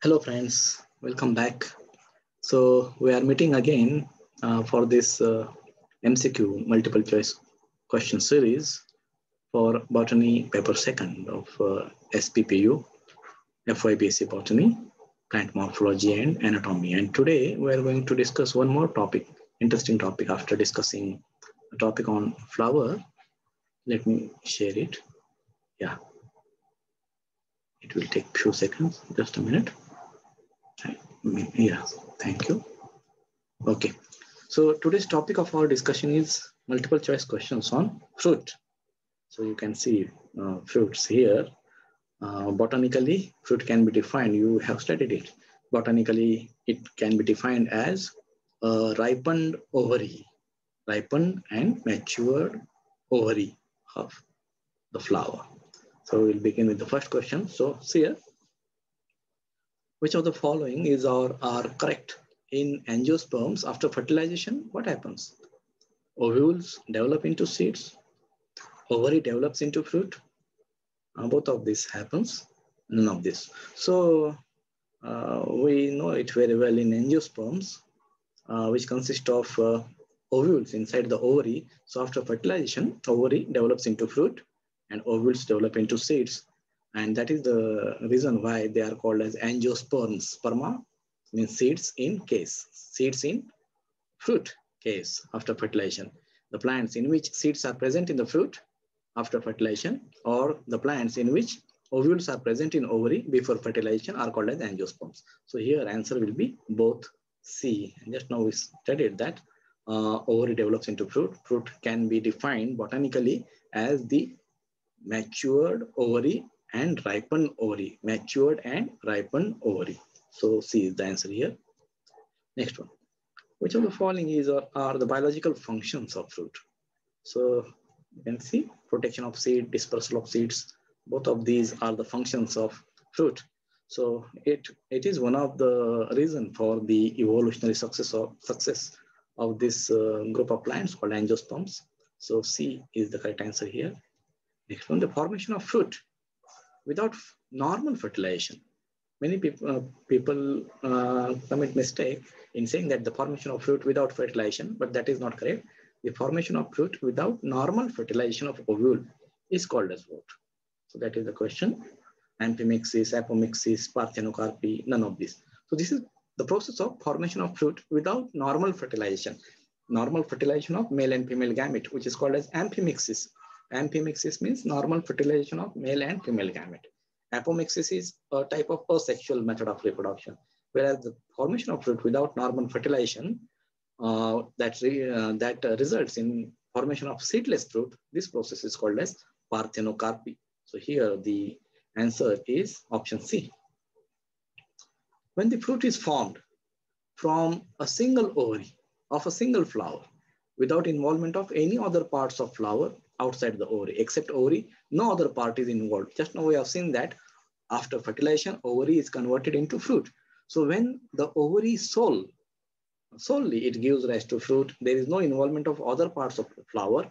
Hello friends, welcome back. So we are meeting again uh, for this uh, MCQ multiple choice question series for botany paper second of uh, SPPU, FYBSc botany, plant morphology and anatomy. And today we are going to discuss one more topic, interesting topic after discussing a topic on flower. Let me share it. Yeah. It will take few seconds, just a minute. Yeah, thank you. Okay, so today's topic of our discussion is multiple choice questions on fruit. So you can see uh, fruits here. Uh, botanically, fruit can be defined, you have studied it. Botanically, it can be defined as a ripened ovary, ripened and matured ovary of the flower. So we'll begin with the first question. So see here, which of the following is or are correct? In angiosperms, after fertilization, what happens? Ovules develop into seeds. Ovary develops into fruit. Uh, both of this happens, none of this. So uh, we know it very well in angiosperms, uh, which consist of uh, ovules inside the ovary. So after fertilization, ovary develops into fruit and ovules develop into seeds. And that is the reason why they are called as angiosperms. Sperma means seeds in case, seeds in fruit case after fertilization. The plants in which seeds are present in the fruit after fertilization or the plants in which ovules are present in ovary before fertilization are called as angiosperms. So here answer will be both C. And just now we studied that uh, ovary develops into fruit. Fruit can be defined botanically as the matured ovary and ripened ovary, matured and ripened ovary. So C is the answer here. Next one. Which of the following is or are the biological functions of fruit? So you can see protection of seed, dispersal of seeds. Both of these are the functions of fruit. So it, it is one of the reason for the evolutionary success of success of this uh, group of plants called angiosperms. So C is the correct answer here. Next one, the formation of fruit without normal fertilization. Many people, uh, people uh, commit mistake in saying that the formation of fruit without fertilization, but that is not correct. The formation of fruit without normal fertilization of ovule is called as what? So that is the question. Amphimixis, apomixis, parthenocarpy, none of this. So this is the process of formation of fruit without normal fertilization. Normal fertilization of male and female gamete, which is called as amphimixis. Amphimixis means normal fertilization of male and female gamete. Apomixis is a type of asexual method of reproduction, whereas the formation of fruit without normal fertilization uh, that, re, uh, that uh, results in formation of seedless fruit, this process is called as parthenocarpy. So here the answer is option C. When the fruit is formed from a single ovary of a single flower without involvement of any other parts of flower outside the ovary, except ovary, no other part is involved. Just now we have seen that after fertilization, ovary is converted into fruit. So when the ovary sole, solely it gives rise to fruit, there is no involvement of other parts of flower.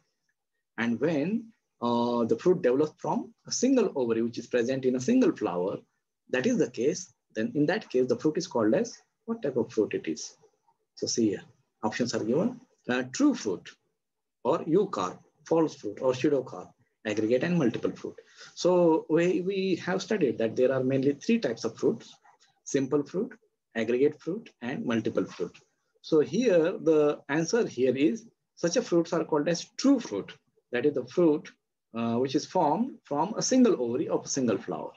And when uh, the fruit develops from a single ovary, which is present in a single flower, that is the case, then in that case, the fruit is called as what type of fruit it is. So see here, options are given. Uh, true fruit or eucarp false fruit or pseudocarp, aggregate and multiple fruit. So we, we have studied that there are mainly three types of fruits, simple fruit, aggregate fruit, and multiple fruit. So here, the answer here is such a fruits are called as true fruit. That is the fruit uh, which is formed from a single ovary of a single flower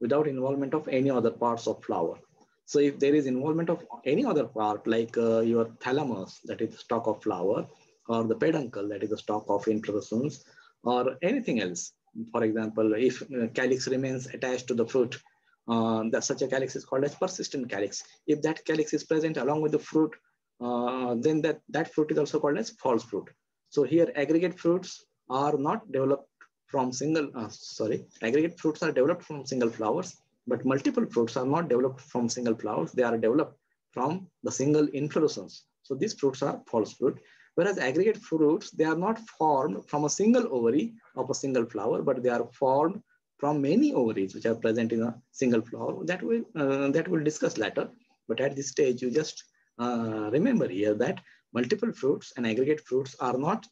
without involvement of any other parts of flower. So if there is involvement of any other part like uh, your thalamus, that is the stalk of flower, or the peduncle, that is the stalk of inflorescence, or anything else. For example, if uh, calyx remains attached to the fruit, uh, that such a calyx is called as persistent calyx. If that calyx is present along with the fruit, uh, then that, that fruit is also called as false fruit. So here aggregate fruits are not developed from single, uh, sorry, aggregate fruits are developed from single flowers, but multiple fruits are not developed from single flowers. They are developed from the single inflorescence. So these fruits are false fruit. Whereas aggregate fruits, they are not formed from a single ovary of a single flower, but they are formed from many ovaries which are present in a single flower, that will uh, that will discuss later. But at this stage, you just uh, remember here that multiple fruits and aggregate fruits are not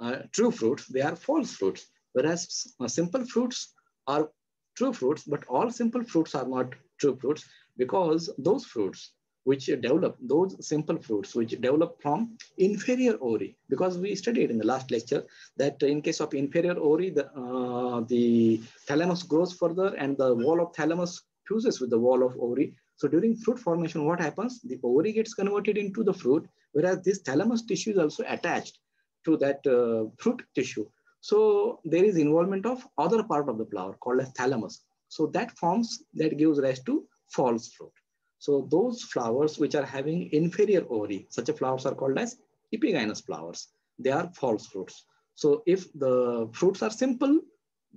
uh, true fruits; they are false fruits. Whereas uh, simple fruits are true fruits, but all simple fruits are not true fruits because those fruits which develop, those simple fruits which develop from inferior ovary, because we studied in the last lecture that in case of inferior ovary, the, uh, the thalamus grows further and the wall of thalamus fuses with the wall of ovary. So during fruit formation, what happens? The ovary gets converted into the fruit, whereas this thalamus tissue is also attached to that uh, fruit tissue. So there is involvement of other part of the flower called as thalamus. So that forms, that gives rise to false fruit. So those flowers which are having inferior ovary, such flowers are called as epigynous flowers. They are false fruits. So if the fruits are simple,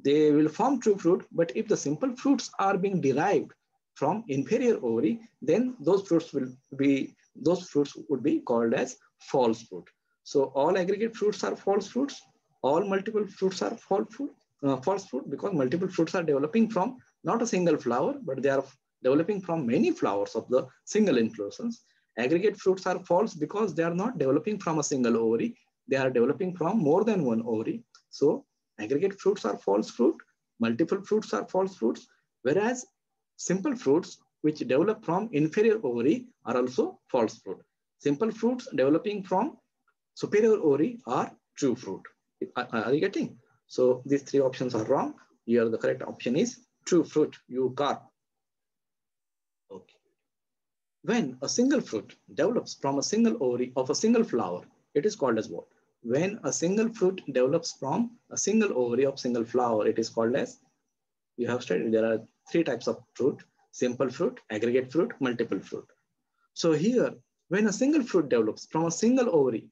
they will form true fruit. But if the simple fruits are being derived from inferior ovary, then those fruits will be, those fruits would be called as false fruit. So all aggregate fruits are false fruits. All multiple fruits are false fruit, uh, false fruit because multiple fruits are developing from not a single flower, but they are developing from many flowers of the single inflorescence. Aggregate fruits are false because they are not developing from a single ovary. They are developing from more than one ovary. So aggregate fruits are false fruit, multiple fruits are false fruits, whereas simple fruits which develop from inferior ovary are also false fruit. Simple fruits developing from superior ovary are true fruit. Are you getting? So these three options are wrong. Here the correct option is true fruit, you got Okay. When a single fruit develops from a single ovary of a single flower, it is called as what? When a single fruit develops from a single ovary of single flower, it is called as, you have studied, there are three types of fruit, simple fruit, aggregate fruit, multiple fruit. So here, when a single fruit develops from a single ovary,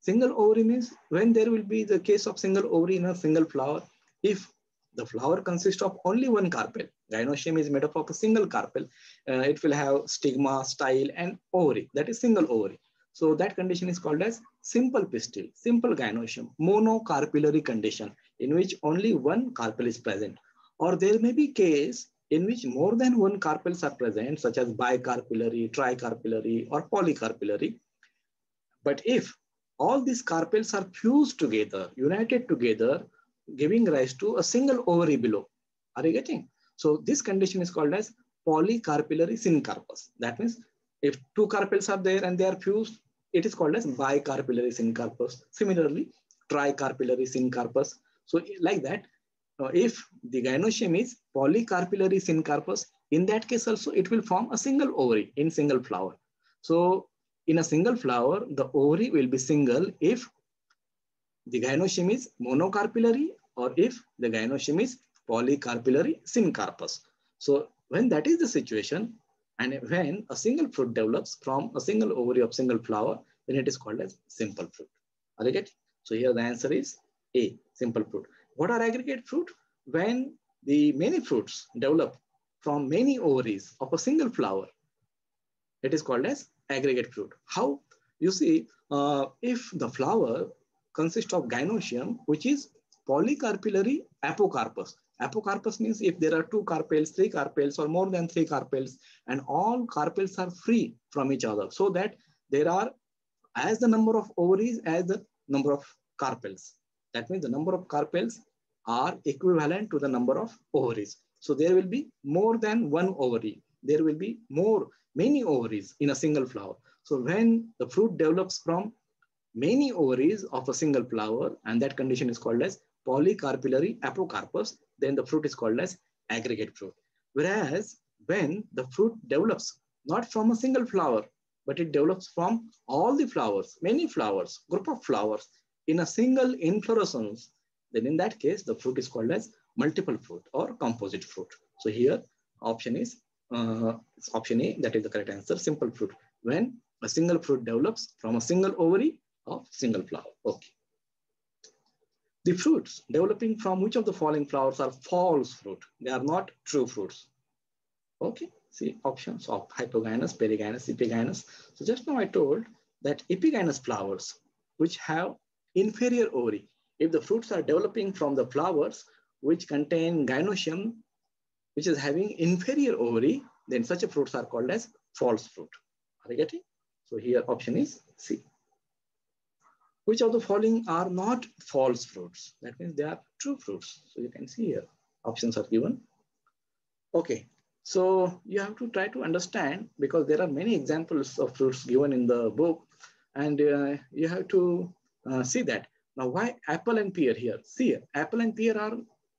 single ovary means when there will be the case of single ovary in a single flower, if the flower consists of only one carpel. Gynoecium is made up of a single carpel. Uh, it will have stigma, style, and ovary. That is single ovary. So that condition is called as simple pistil, simple gynoecium, monocarpellary condition in which only one carpel is present. Or there may be case in which more than one carpels are present, such as bicarpellary, tricarpellary, or polycarpellary. But if all these carpels are fused together, united together, giving rise to a single ovary below. Are you getting? So this condition is called as polycarpellary syncarpous. That means if two carpels are there and they are fused, it is called as hmm. bicarpellary syncarpous. Similarly, tricarpellary syncarpous. So like that, if the gynoecium is polycarpellary syncarpous, in that case also it will form a single ovary in single flower. So in a single flower, the ovary will be single if the gynoecium is monocarpellary or if the gynoecium is polycarpellary syncarpous. So when that is the situation, and when a single fruit develops from a single ovary of single flower, then it is called as simple fruit. Are you? So here the answer is A, simple fruit. What are aggregate fruit? When the many fruits develop from many ovaries of a single flower, it is called as aggregate fruit. How? You see, uh, if the flower consists of gynoecium, which is polycarpellary apocarpous. Apocarpous means if there are two carpels, three carpels, or more than three carpels, and all carpels are free from each other, so that there are as the number of ovaries as the number of carpels. That means the number of carpels are equivalent to the number of ovaries. So there will be more than one ovary. There will be more, many ovaries in a single flower. So when the fruit develops from many ovaries of a single flower, and that condition is called as polycarpellary apocarpous, then the fruit is called as aggregate fruit. Whereas when the fruit develops not from a single flower, but it develops from all the flowers, many flowers, group of flowers in a single inflorescence, then in that case, the fruit is called as multiple fruit or composite fruit. So here option is uh, option A, that is the correct answer, simple fruit. When a single fruit develops from a single ovary of single flower. Okay. The fruits developing from which of the following flowers are false fruit? They are not true fruits. Okay, see options of hypogynous, perigynous, epigynous. So just now I told that epigynous flowers, which have inferior ovary, if the fruits are developing from the flowers which contain gynoecium, which is having inferior ovary, then such fruits are called as false fruit. Are you getting? So here option is C. Which of the following are not false fruits? That means they are true fruits. So you can see here, options are given. Okay, so you have to try to understand because there are many examples of fruits given in the book and uh, you have to uh, see that. Now why apple and pear here? See, apple and pear are,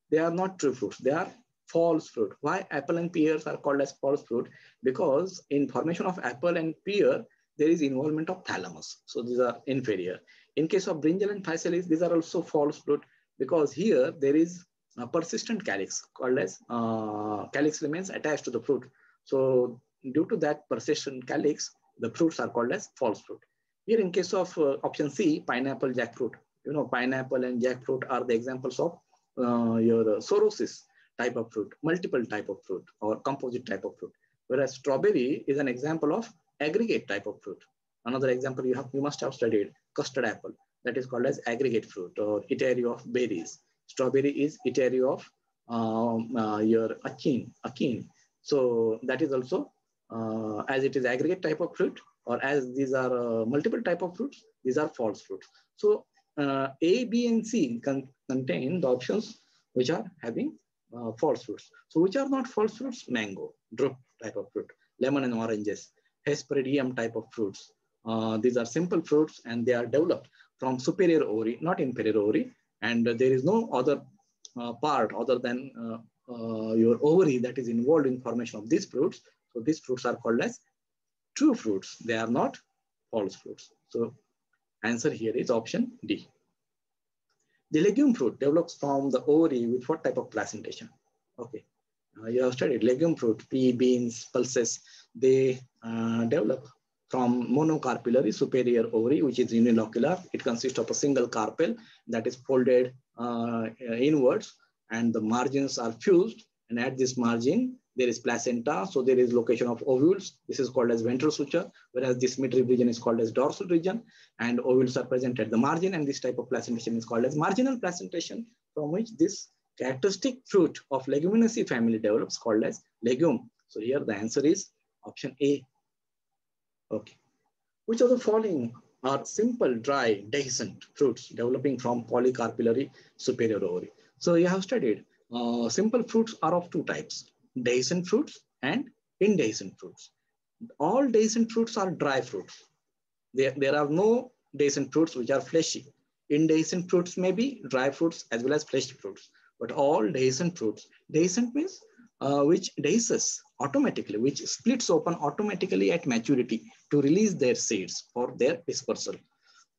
they are not true fruits. They are false fruit. Why apple and pears are called as false fruit? Because in formation of apple and pear, there is involvement of thalamus. So these are inferior. In case of brinjal and physalis, these are also false fruit because here there is a persistent calyx called as uh, calyx remains attached to the fruit. So due to that persistent calyx, the fruits are called as false fruit. Here in case of uh, option C, pineapple, jackfruit, you know, pineapple and jackfruit are the examples of uh, your uh, sorosis type of fruit, multiple type of fruit or composite type of fruit. Whereas strawberry is an example of aggregate type of fruit. Another example you have you must have studied custard apple that is called as aggregate fruit or etaerio of berries. Strawberry is etaerio of um, uh, your achene, achene. So that is also uh, as it is aggregate type of fruit or as these are uh, multiple type of fruits, these are false fruits. So uh, A, B, and C can contain the options which are having uh, false fruits. So which are not false fruits? Mango, drupe type of fruit, lemon and oranges, Hesperidium type of fruits. Uh, these are simple fruits and they are developed from superior ovary, not inferior ovary. And there is no other uh, part other than uh, uh, your ovary that is involved in formation of these fruits. So these fruits are called as true fruits. They are not false fruits. So answer here is option D. The legume fruit develops from the ovary with what type of placentation? Okay, uh, you have studied legume fruit, pea, beans, pulses. They uh, develop from monocarpellary superior ovary, which is unilocular. It consists of a single carpel that is folded uh, inwards and the margins are fused. And at this margin, there is placenta, so there is location of ovules. This is called as ventral suture, whereas this midrib region is called as dorsal region, and ovules are present at the margin, and this type of placentation is called as marginal placentation, from which this characteristic fruit of leguminaceae family develops called as legume. So here the answer is option A. Okay. Which of the following are simple, dry, dehiscent fruits developing from polycarpellary superior ovary? So you have studied uh, simple fruits are of two types, dehiscent fruits and indehiscent fruits. All dehiscent fruits are dry fruits. There, there are no dehiscent fruits which are fleshy. Indehiscent fruits may be dry fruits as well as fleshy fruits, but all dehiscent fruits, dehiscent means uh, which dehisces automatically, which splits open automatically at maturity to release their seeds for their dispersal.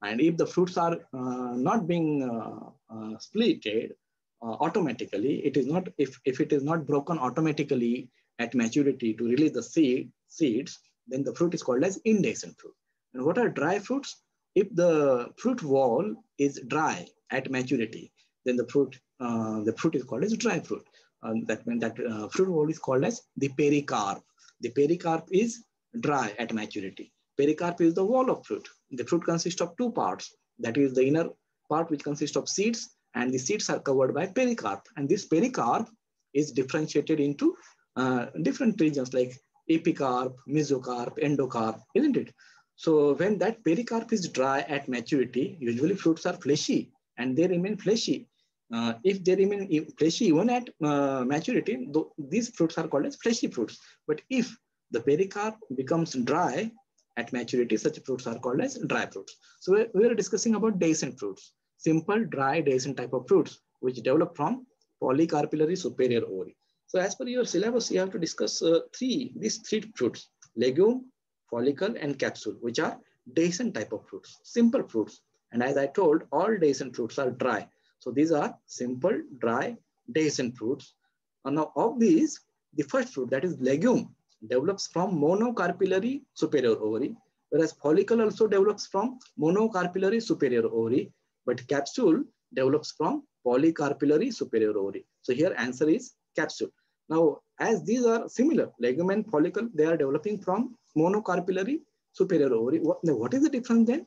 And if the fruits are uh, not being uh, uh splitted, uh, automatically. It is not, if, if it is not broken automatically at maturity to release the seed, seeds, then the fruit is called as indehiscent fruit. And what are dry fruits? If the fruit wall is dry at maturity, then the fruit, uh, the fruit is called as dry fruit. Um, that means that uh, fruit wall is called as the pericarp. The pericarp is dry at maturity. Pericarp is the wall of fruit. The fruit consists of two parts. That is the inner part which consists of seeds and the seeds are covered by pericarp. And this pericarp is differentiated into uh, different regions like epicarp, mesocarp, endocarp, isn't it? So when that pericarp is dry at maturity, usually fruits are fleshy and they remain fleshy. Uh, if they remain fleshy even at uh, maturity, these fruits are called as fleshy fruits. But if the pericarp becomes dry at maturity, such fruits are called as dry fruits. So we are discussing about dehiscent fruits simple dry dehiscent type of fruits which develop from polycarpellary superior ovary. So as per your syllabus, you have to discuss uh, three, these three fruits, legume, follicle, and capsule, which are dehiscent type of fruits, simple fruits. And as I told, all dehiscent fruits are dry. So these are simple, dry, dehiscent fruits. And now of these, the first fruit, that is legume, develops from monocarpellary superior ovary, whereas follicle also develops from monocarpellary superior ovary, but capsule develops from polycarpellary superior ovary. So here answer is capsule. Now, as these are similar, legume and follicle, they are developing from monocarpellary superior ovary. What, what is the difference then?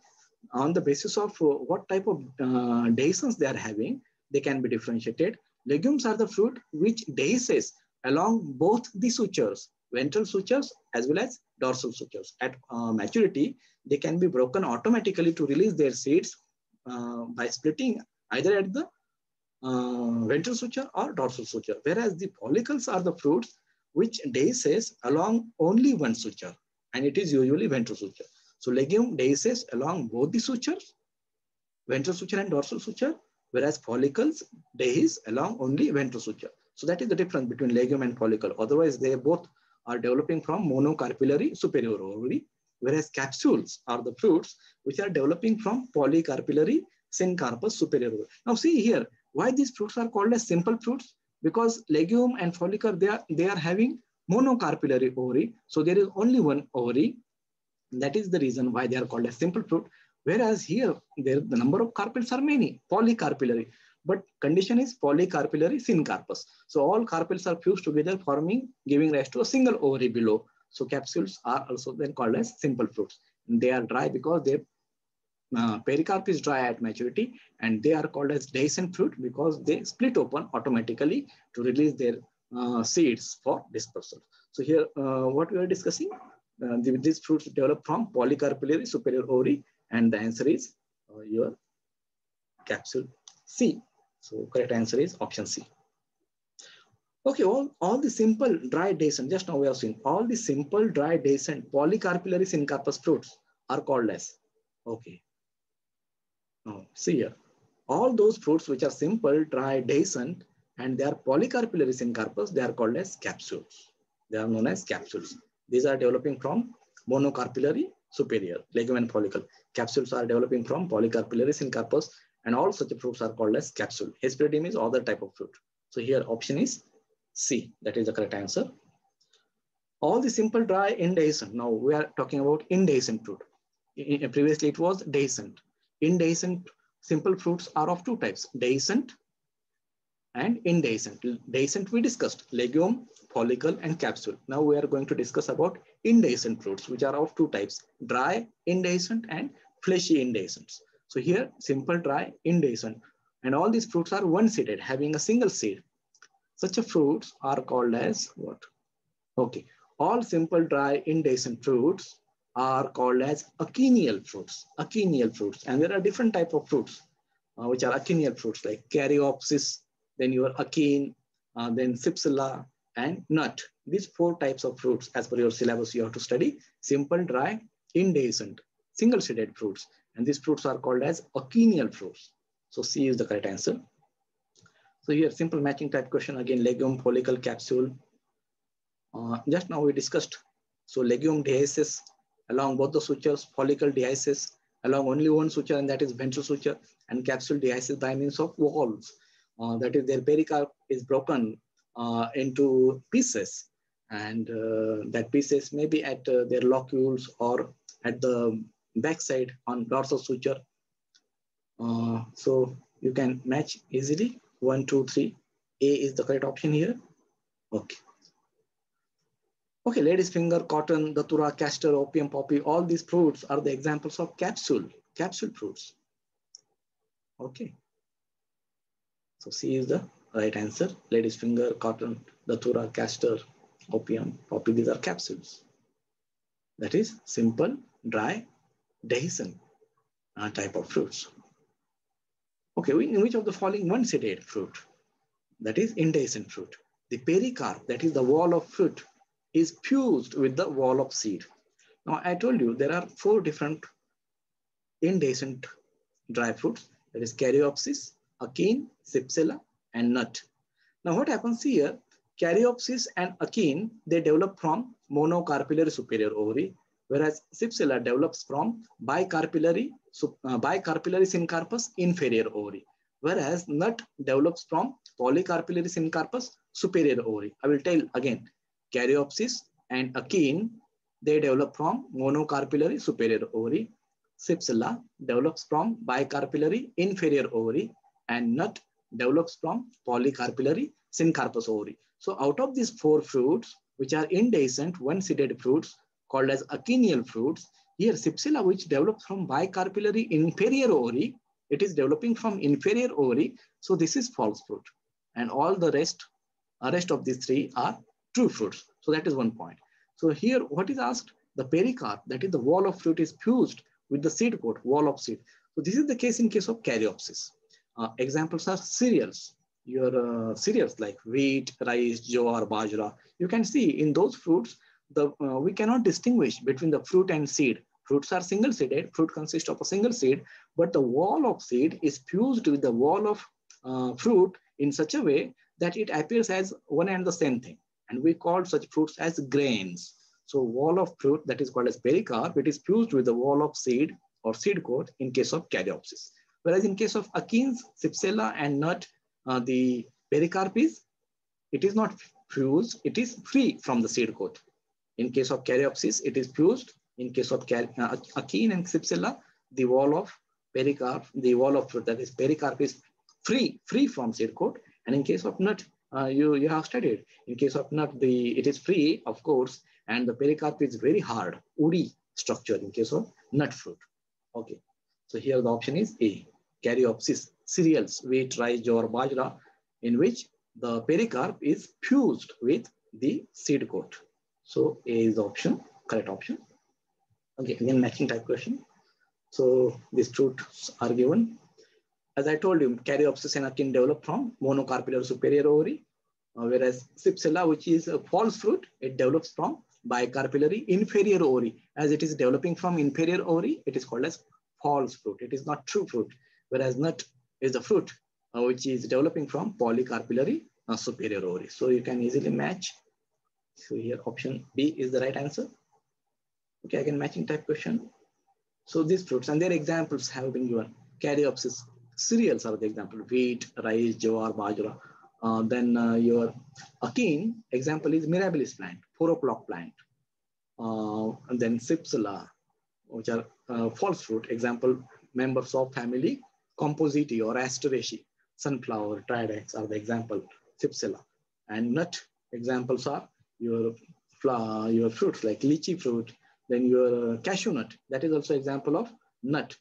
On the basis of uh, what type of uh, dehiscence they are having, they can be differentiated. Legumes are the fruit which dehisces along both the sutures, ventral sutures as well as dorsal sutures. At uh, maturity, they can be broken automatically to release their seeds by splitting either at the uh, ventral suture or dorsal suture. Whereas the follicles are the fruits which dehisces along only one suture and it is usually ventral suture. So legume dehisces along both the sutures, ventral suture and dorsal suture, whereas follicles dehisce along only ventral suture. So that is the difference between legume and follicle. Otherwise, they both are developing from monocarpellary superior ovary, whereas capsules are the fruits which are developing from polycarpellary syncarpous superior. Now see here, why these fruits are called as simple fruits? Because legume and follicle, they are, they are having monocarpellary ovary. So there is only one ovary. That is the reason why they are called as simple fruit. Whereas here, there, the number of carpels are many, polycarpellary. But condition is polycarpellary syncarpous. So all carpels are fused together forming, giving rise to a single ovary below. So capsules are also then called as simple fruits. They are dry because their uh, pericarp is dry at maturity and they are called as dehiscent fruit because they split open automatically to release their uh, seeds for dispersal. So here, uh, what we are discussing, uh, the, these fruits develop from polycarpellary superior ovary and the answer is uh, your capsule C. So correct answer is option C. Okay, all, all the simple dry dehiscent, just now we have seen, all the simple dry dehiscent polycarpellary syncarpous fruits are called as, okay. Now see here, all those fruits which are simple, dry, dehiscent, and they are polycarpellary syncarpous, they are called as capsules. They are known as capsules. These are developing from monocarpellary superior, legume and follicle. Capsules are developing from polycarpellary syncarpous and all such fruits are called as capsule. Hesperidium is other type of fruit. So here option is C. That is the correct answer. All the simple dry indehiscent. Now we are talking about indehiscent fruit. Previously it was dehiscent. Indehiscent simple fruits are of two types, dehiscent and indehiscent. Dehiscent we discussed, legume, follicle and capsule. Now we are going to discuss about indehiscent fruits, which are of two types, dry indehiscent and fleshy indehiscents. So here, simple dry indehiscent. And all these fruits are one-seeded, having a single seed. Such a fruits are called as what? Okay, all simple dry indehiscent fruits are called as achenial fruits, achenial fruits. And there are different type of fruits, uh, which are achenial fruits like caryopsis, then your achene, uh, then cypsela, and nut. These four types of fruits, as per your syllabus, you have to study simple, dry, indehiscent, single-seeded fruits. And these fruits are called as achenial fruits. So C is the correct answer. So here, simple matching type question, again, legume, follicle, capsule. Uh, just now we discussed. So legume dehisces along both the sutures, follicle dehisces along only one suture, and that is ventral suture, and capsule dehisces by means of walls. Uh, that is their pericarp is broken uh, into pieces and uh, that pieces may be at uh, their locules or at the backside on dorsal suture. Uh, so you can match easily one, two, three. A is the correct option here. Okay. Okay, lady's finger, cotton, datura, castor, opium, poppy, all these fruits are the examples of capsule, capsule fruits. Okay. So C is the right answer. Lady's finger, cotton, datura, castor, opium, poppy, these are capsules. That is simple, dry, dehiscent uh, type of fruits. Okay, in which of the following one seeded fruit? That is indehiscent fruit. The pericarp, that is the wall of fruit, is fused with the wall of seed. Now I told you there are four different indehiscent dry fruits. That is caryopsis, achene, cypsela, and nut. Now what happens here, caryopsis and achene, they develop from monocarpellary superior ovary, whereas cypsela develops from bicarpellary, uh, bicarpellary syncarpous inferior ovary, whereas nut develops from polycarpellary syncarpous superior ovary. I will tell again, caryopsis and achene, they develop from monocarpellary superior ovary. Cypsela develops from bicarpellary inferior ovary and nut develops from polycarpellary syncarpous ovary. So out of these four fruits, which are indehiscent, one-seeded fruits called as achenial fruits, here Cypsela, which develops from bicarpellary inferior ovary, it is developing from inferior ovary. So this is false fruit. and all the rest, uh, rest of these three are true fruits. So that is one point. So here, what is asked? The pericarp, that is the wall of fruit is fused with the seed coat, wall of seed. So this is the case in case of caryopsis. Uh, examples are cereals, your uh, cereals like wheat, rice, jowar, bajra. You can see in those fruits, the uh, we cannot distinguish between the fruit and seed. Fruits are single seeded, fruit consists of a single seed, but the wall of seed is fused with the wall of uh, fruit in such a way that it appears as one and the same thing. And we call such fruits as grains. So wall of fruit that is called as pericarp, it is fused with the wall of seed or seed coat in case of caryopsis. Whereas in case of achenes, cypsela and nut, uh, the pericarp is, it is not fused, it is free from the seed coat. In case of caryopsis, it is fused. In case of uh, and cypsela, the wall of pericarp, the wall of that is pericarp is free, free from seed coat. And in case of nut, uh, you, you have studied. In case of nut, the it is free, of course, and the pericarp is very hard, woody structure in case of nut fruit. Okay, so here the option is A, caryopsis, cereals, wheat, rice, jowar, bajra, in which the pericarp is fused with the seed coat. So A is the option, correct option. Okay, again matching type question. So these truths are given. As I told you, caryopsis achene develop from monocarpellary superior ovary, uh, whereas Cypsela, which is a false fruit, it develops from bicarpellary inferior ovary. As it is developing from inferior ovary, it is called as false fruit. It is not true fruit. Whereas nut is the fruit uh, which is developing from polycarpellary uh, superior ovary. So you can easily match. So here option B is the right answer. Okay, again matching type question. So these fruits and their examples have been given. Caryopsis, cereals are the example, wheat, rice, jowar, bajra. Uh, then uh, your achene example is mirabilis plant, four o'clock plant. Uh, and then cypsela, which are uh, false fruit, example, members of family Compositae or Asteraceae, sunflower, Tridax are the example, cypsela. And nut examples are your flower, your fruits like lychee fruit, then your cashew nut, that is also example of nut.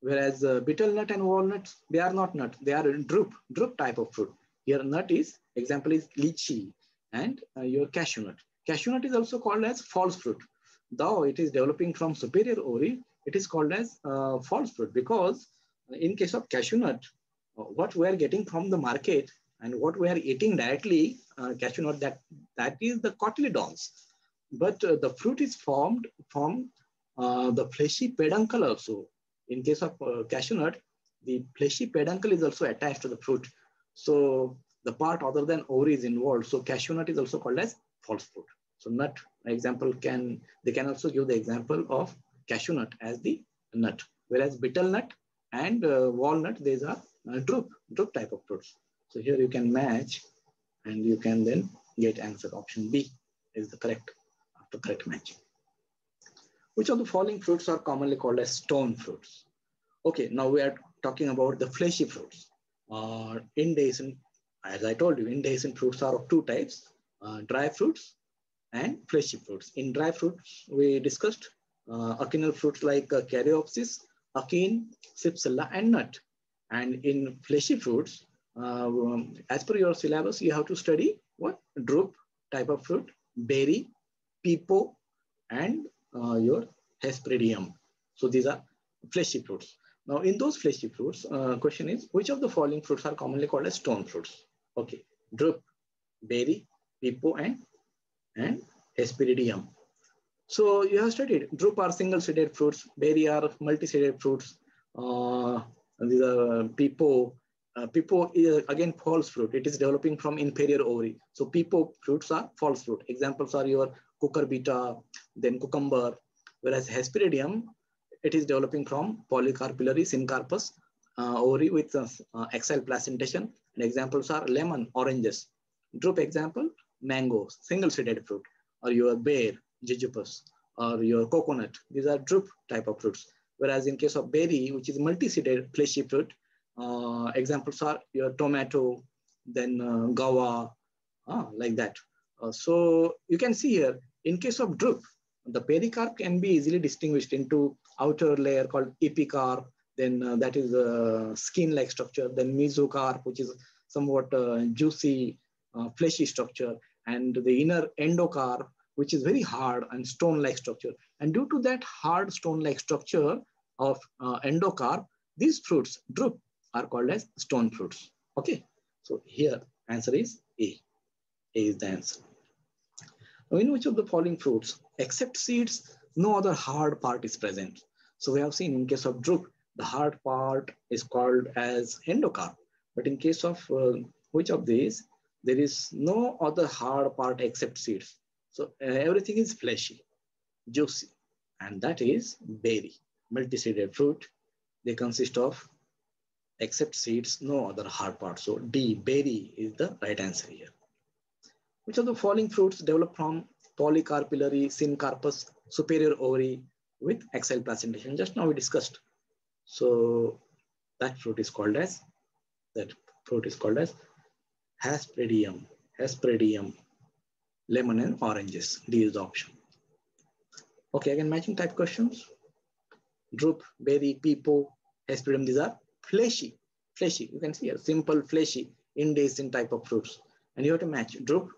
Whereas uh, betel nut and walnuts, they are not nut, they are drupe, drupe type of fruit. Here nut is, example is lychee and uh, your cashew nut. Cashew nut is also called as false fruit. Though it is developing from superior ovary, it is called as uh, false fruit because in case of cashew nut, uh, what we are getting from the market and what we are eating directly, uh, cashew nut, that, that is the cotyledons. But uh, the fruit is formed from uh, the fleshy peduncle also. In case of uh, cashew nut, the fleshy peduncle is also attached to the fruit. So the part other than ovary is involved. So cashew nut is also called as false fruit. So nut example can, they can also give the example of cashew nut as the nut. Whereas betel nut and uh, walnut, these are uh, drupe, type of fruits. So here you can match and you can then get answer. Option B is the correct, after correct matching. Which of the following fruits are commonly called as stone fruits? Okay, now we are talking about the fleshy fruits uh, indehiscent, as I told you, indehiscent fruits are of two types, uh, dry fruits and fleshy fruits. In dry fruits, we discussed uh, fruits like uh, caryopsis, achene, cypsela, and nut. And in fleshy fruits, uh, as per your syllabus, you have to study what? Drupe type of fruit, berry, pepo, and uh, your hesperidium. So these are fleshy fruits. Now, in those fleshy fruits, uh, question is, which of the following fruits are commonly called as stone fruits? Okay, drupe, berry, pepo, and, and hesperidium. So you have studied, drupe are single-seeded fruits, berry are multi-seeded fruits, uh, these are pepo. Uh, pepo is again false fruit. It is developing from inferior ovary. So pepo fruits are false fruit. Examples are your cucurbita, then cucumber, whereas hesperidium it is developing from polycarpellary syncarpous uh, ovary with uh, axial placentation. And examples are lemon, oranges. Drupe example, mango, single-seeded fruit, or your bear, jujubas, or your coconut. These are drupe type of fruits. Whereas in case of berry, which is multi-seeded fleshy fruit, uh, examples are your tomato, then uh, guava, uh, like that. Uh, so you can see here, in case of drupe, the pericarp can be easily distinguished into outer layer called epicarp, then uh, that is a skin-like structure, then mesocarp, which is somewhat uh, juicy, uh, fleshy structure, and the inner endocarp, which is very hard and stone-like structure. And due to that hard stone-like structure of uh, endocarp, these fruits, drupe, are called as stone fruits. Okay, so here answer is A. A is the answer. Now, in which of the following fruits, except seeds, no other hard part is present. So we have seen in case of drupe, the hard part is called as endocarp. But in case of uh, which of these, there is no other hard part except seeds. So uh, everything is fleshy, juicy, and that is berry, multi-seeded fruit. They consist of, except seeds, no other hard part. So D, berry is the right answer here. Which of the following fruits develop from polycarpellary syncarpous superior ovary with axile placentation? Just now we discussed. So that fruit is called as, that fruit is called as Hesperidium, Hesperidium, lemon and oranges. D is the option. Okay, again, matching type questions. Drupe, berry, pepo, Hesperidum, these are fleshy, fleshy. You can see a simple fleshy, indehiscent type of fruits. And you have to match drupe,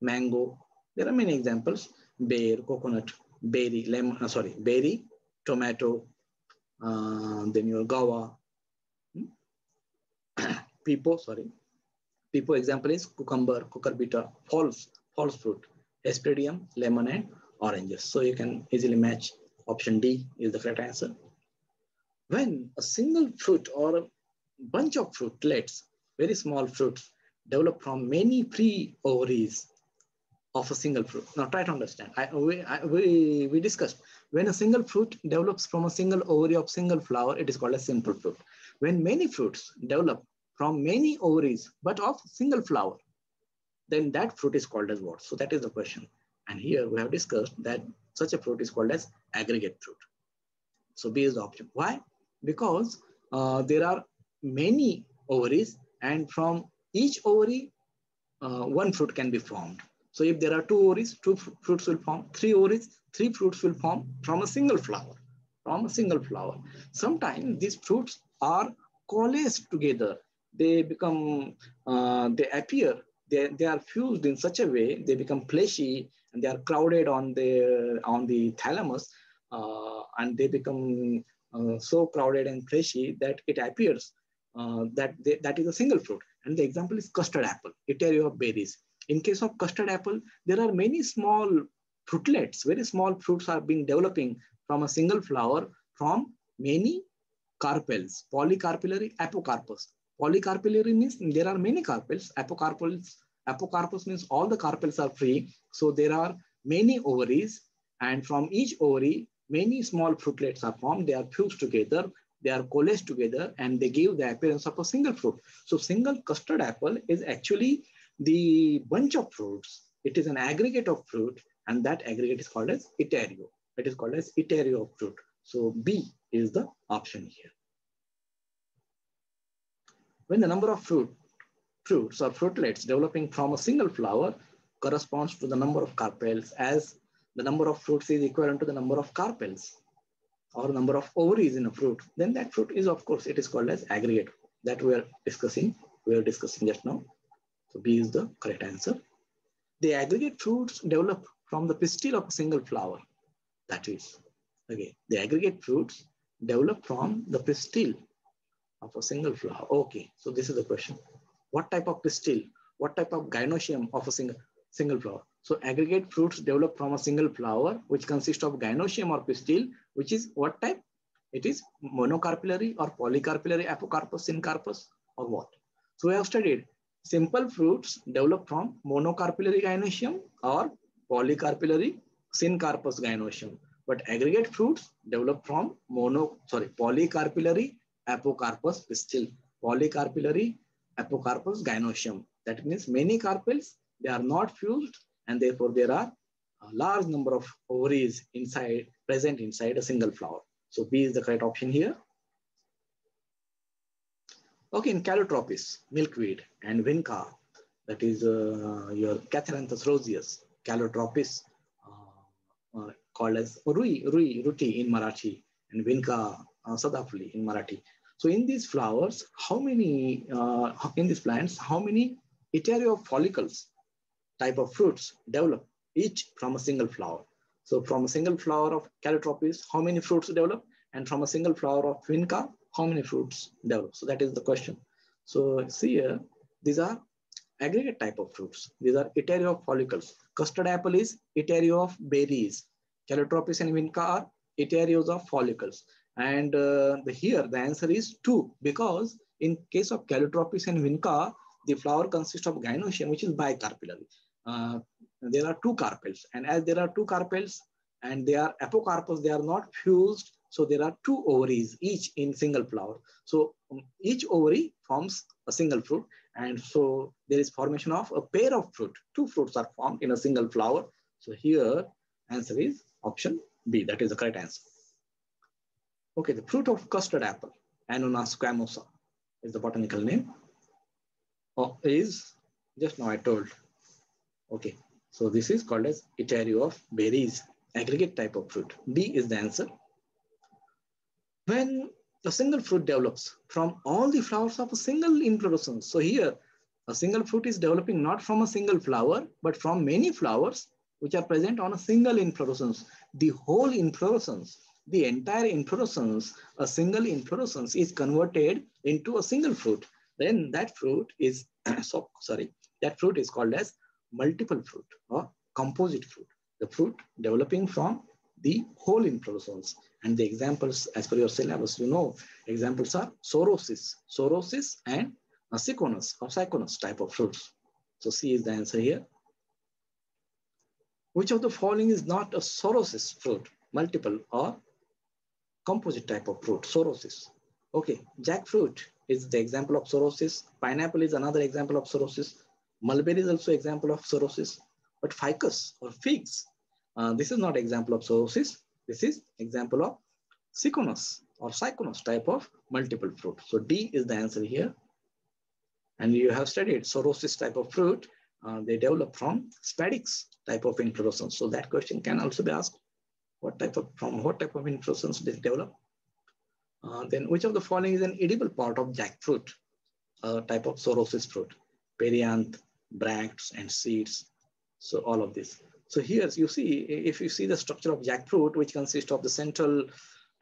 mango. There are many examples, bear, coconut, berry, lemon, uh, sorry, berry, tomato, uh, then your guava, hmm? pepo, sorry. Pepo example is cucumber, cucurbita, false, false fruit, Hesperidium, lemon and oranges. So you can easily match option D is the correct answer. When a single fruit or a bunch of fruitlets, very small fruits, develop from many pre ovaries of a single fruit. Now try to understand. I, we, I, we, we discussed when a single fruit develops from a single ovary of single flower, it is called a simple fruit. When many fruits develop from many ovaries, but of single flower, then that fruit is called as what? So that is the question. And here we have discussed that such a fruit is called as aggregate fruit. So B is the option. Why? Because uh, there are many ovaries and from each ovary, uh, one fruit can be formed. So if there are two ovaries, two fr fruits will form, three ovaries, three fruits will form from a single flower, from a single flower. Sometimes these fruits are coalesced together. They become, uh, they appear, they, they are fused in such a way, they become fleshy and they are crowded on the, on the thalamus uh, and they become so crowded and fleshy that it appears uh, that they, that is a single fruit. And the example is custard apple, Etaerio of berries in case of custard apple, there are many small fruitlets, very small fruits are being developing from a single flower from many carpels, polycarpellary apocarpous. Polycarpellary means there are many carpels, apocarpals, apocarpous means all the carpels are free. So there are many ovaries and from each ovary, many small fruitlets are formed. They are fused together, they are coalesced together and they give the appearance of a single fruit. So single custard apple is actually the bunch of fruits, it is an aggregate of fruit, and that aggregate is called as etaerio. It is called as etaerio of fruit. So B is the option here. When the number of fruit, fruits or fruitlets developing from a single flower corresponds to the number of carpels as the number of fruits is equivalent to the number of carpels or number of ovaries in a fruit, then that fruit is, of course, it is called as aggregate that we are discussing, we are discussing just now. So B is the correct answer. The aggregate fruits develop from the pistil of a single flower. That is, okay, the aggregate fruits develop from the pistil of a single flower. Okay, so this is the question. What type of pistil? What type of gynoecium of a single, single flower? So aggregate fruits develop from a single flower, which consists of gynoecium or pistil, which is what type? It is monocarpellary or polycarpellary apocarpous, syncarpous, or what? So we have studied simple fruits develop from monocarpellary gynoecium or polycarpellary syncarpous gynoecium. But aggregate fruits develop from mono, sorry, polycarpellary apocarpous pistil, polycarpellary apocarpous gynoecium. That means many carpels, they are not fused and therefore there are a large number of ovaries inside, present inside a single flower. So B is the correct option here. Okay, in Calotropis, milkweed, and Vinca, that is uh, your Catharanthus roseus, Calotropis, uh, uh, called as Rui, Rui, Ruti in Marathi, and Vinca, uh, Sadafuli in Marathi. So in these flowers, how many, uh, in these plants, how many of follicles type of fruits develop each from a single flower. So from a single flower of Calotropis, how many fruits develop? And from a single flower of Vinca, how many fruits develop? So that is the question. So see here, these are aggregate type of fruits. These are of follicles. Custard apple is of berries. Calotropis and Vinca are Etaerios of follicles. And uh, the, here the answer is two because in case of Calotropis and Vinca, the flower consists of gynoecium, which is bicarpellary. Uh, there are two carpels. And as there are two carpels and they are apocarpous, they are not fused. So there are two ovaries, each in single flower. So um, each ovary forms a single fruit. And so there is formation of a pair of fruit. Two fruits are formed in a single flower. So here answer is option B. That is the correct answer. Okay, the fruit of custard apple, Annona squamosa is the botanical name. Oh, is just now I told. Okay, so this is called as Etaerio of berries, aggregate type of fruit. D is the answer. When a single fruit develops from all the flowers of a single inflorescence. So here, a single fruit is developing not from a single flower, but from many flowers which are present on a single inflorescence. The whole inflorescence, the entire inflorescence, a single inflorescence is converted into a single fruit. Then that fruit is, so, sorry, that fruit is called as multiple fruit or composite fruit. The fruit developing from the whole inflorescence. And the examples, as per your syllabus, you know, examples are sorosis, sorosis and cichonus or syconus type of fruits. So C is the answer here. Which of the following is not a sorosis fruit, multiple or composite type of fruit, sorosis? Okay, jackfruit is the example of sorosis. Pineapple is another example of sorosis. Mulberry is also example of sorosis. But ficus or figs, uh, this is not example of sorosis. This is example of cichonus or syconus type of multiple fruit. So D is the answer here. And you have studied sorosis type of fruit uh, they develop from spadix type of inflorescence. So that question can also be asked. What type of, from what type of inflorescence they develop? Uh, then which of the following is an edible part of jackfruit, a type of sorosis fruit? Perianth, bracts, and seeds. So all of this. So here you see, if you see the structure of jackfruit, which consists of the central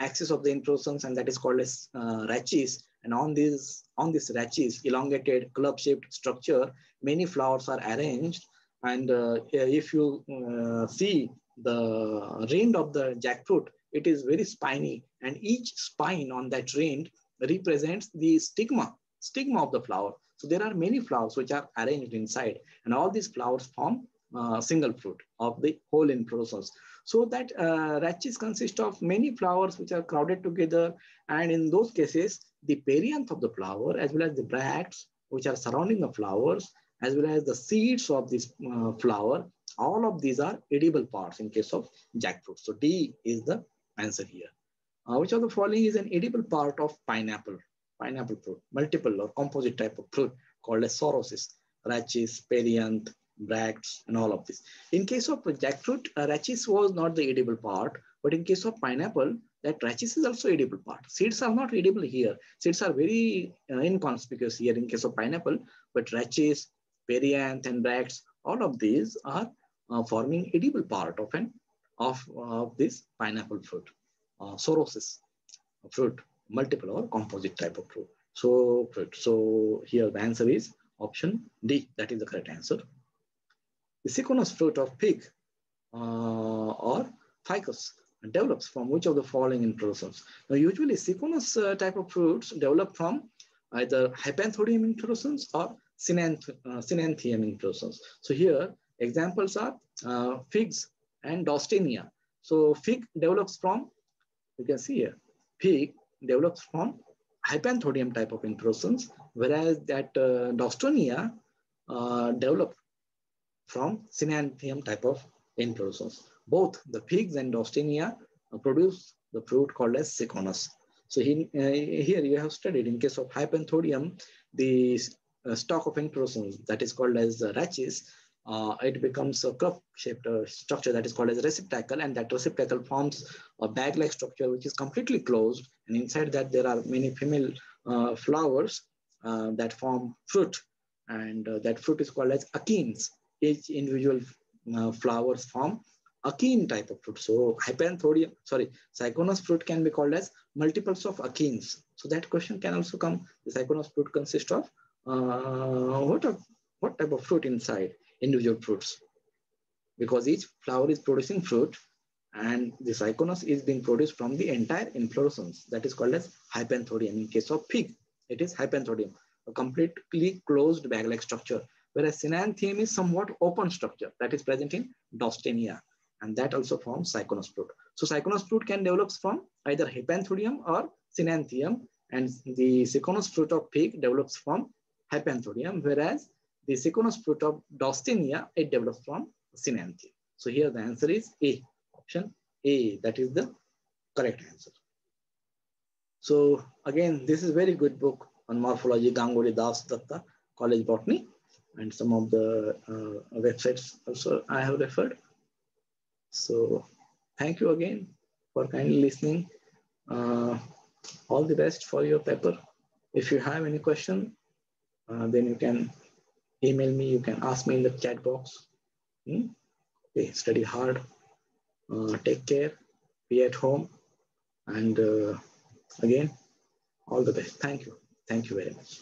axis of the inflorescence, and that is called as uh, rachis, and on this, on this rachis, elongated club-shaped structure, many flowers are arranged. And uh, if you uh, see the rind of the jackfruit, it is very spiny. And each spine on that rind represents the stigma, stigma of the flower. So there are many flowers which are arranged inside. And all these flowers form uh, single fruit of the whole inflorescence. So that uh, rachis consist of many flowers which are crowded together. And in those cases, the perianth of the flower as well as the bracts which are surrounding the flowers as well as the seeds of this uh, flower, all of these are edible parts in case of jackfruit. So D is the answer here. Uh, which of the following is an edible part of pineapple? Pineapple fruit, multiple or composite type of fruit called as sorosis, rachis, perianth, bracts, and all of this. In case of jackfruit, uh, rachis was not the edible part, but in case of pineapple, that rachis is also edible part. Seeds are not edible here. Seeds are very uh, inconspicuous here in case of pineapple, but rachis, perianth, and bracts, all of these are uh, forming edible part of an of, of this pineapple fruit, uh, sorosis fruit, multiple or composite type of fruit. So. So here the answer is option D. That is the correct answer. The cichonus fruit of pig uh, or ficus develops from which of the following inflorescence? Now, usually cichonus uh, type of fruits develop from either hypanthodium inflorescence or synanth uh, synanthium inflorescence. So here, examples are uh, figs and Dorstenia. So fig develops from, you can see here, fig develops from hypanthodium type of inflorescence, whereas that uh, Dorstenia uh, develop from Synanthium type of inflorescence. Both the figs and Dorstenia produce the fruit called as Cichonus. So he, uh, here you have studied in case of Hypanthodium, the uh, stalk of inflorescence that is called as uh, rachis uh, it becomes a cup-shaped uh, structure that is called as a receptacle, and that receptacle forms a bag-like structure which is completely closed, and inside that there are many female uh, flowers uh, that form fruit, and uh, that fruit is called as achenes. Each individual uh, flowers form achene type of fruit. So hypanthodium, sorry, syconus fruit can be called as multiples of achenes. So that question can also come. The syconus fruit consists of what, are, what type of fruit inside? Individual fruits because each flower is producing fruit and the syconus is being produced from the entire inflorescence that is called as hypanthodium. In case of fig, it is hypanthodium, a completely closed bag-like structure, whereas synanthium is somewhat open structure that is present in Dorstenia and that also forms syconus fruit. So syconus fruit can develop from either hypanthodium or synanthium and the syconus fruit of fig develops from hypanthodium, whereas the fruit of Dorstenia, it develops from Synanthium. So here the answer is A, option A, that is the correct answer. So again, this is very good book on morphology, Gangulee Das Datta, College Botany, and some of the uh, websites also I have referred. So thank you again for kindly listening. Uh, all the best for your paper. If you have any question, uh, then you can email me, you can ask me in the chat box. Hmm? Okay, study hard, uh, take care, be at home, and uh, again, all the best. Thank you. Thank you very much.